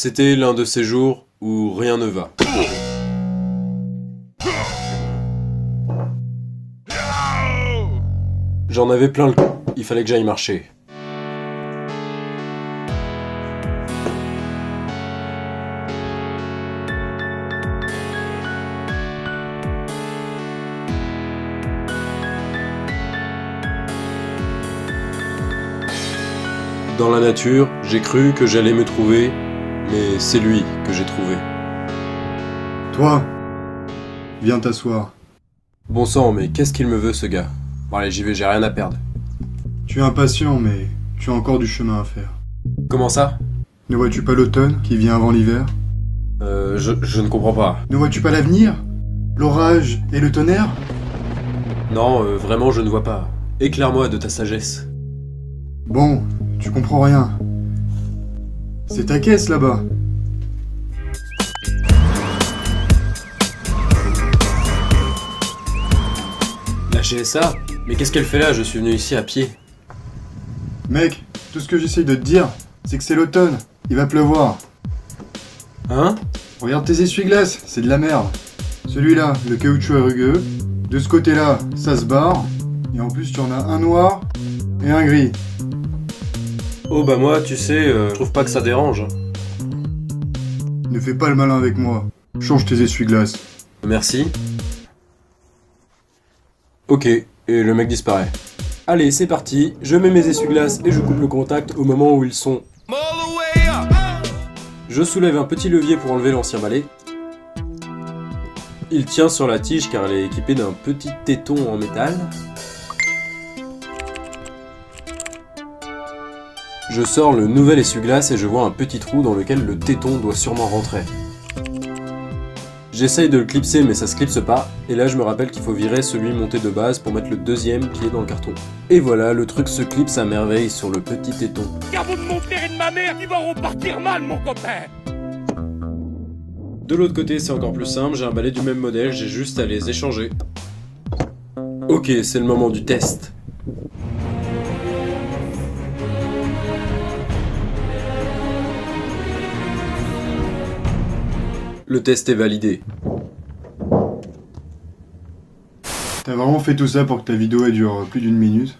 C'était l'un de ces jours où rien ne va. J'en avais plein le cou, il fallait que j'aille marcher. Dans la nature, j'ai cru que j'allais me trouver, mais c'est lui que j'ai trouvé. Toi, viens t'asseoir. Bon sang, mais qu'est-ce qu'il me veut ce gars? Bon allez, j'y vais, j'ai rien à perdre. Tu es impatient, mais tu as encore du chemin à faire. Comment ça? Ne vois-tu pas l'automne qui vient avant l'hiver? Euh, je, je ne comprends pas. Ne vois-tu pas l'avenir? L'orage et le tonnerre? Non, euh, vraiment, je ne vois pas. Éclaire-moi de ta sagesse. Bon, tu comprends rien. C'est ta caisse là-bas. La GSA Mais qu'est-ce qu'elle fait là Je suis venu ici à pied. Mec, tout ce que j'essaye de te dire, c'est que c'est l'automne. Il va pleuvoir. Hein Regarde tes essuie-glaces, c'est de la merde. Celui-là, le caoutchouc est rugueux. De ce côté-là, ça se barre. Et en plus, tu en as un noir et un gris. Oh bah moi, tu sais, euh, je trouve pas que ça dérange. Ne fais pas le malin avec moi. Change tes essuie-glaces. Merci. Ok, et le mec disparaît. Allez, c'est parti, je mets mes essuie-glaces et je coupe le contact au moment où ils sont. Je soulève un petit levier pour enlever l'ancien balai. Il tient sur la tige car elle est équipée d'un petit téton en métal. Je sors le nouvel essuie-glace et je vois un petit trou dans lequel le téton doit sûrement rentrer. J'essaye de le clipser mais ça se clipse pas, et là je me rappelle qu'il faut virer celui monté de base pour mettre le deuxième qui est dans le carton. Et voilà, le truc se clipse à merveille sur le petit téton. Caveau de mon père et de ma mère, tu vas repartir mal, mon copain De l'autre côté c'est encore plus simple, j'ai un balai du même modèle, j'ai juste à les échanger. Ok, c'est le moment du test. Le test est validé. T'as vraiment fait tout ça pour que ta vidéo elle dure plus d'une minute?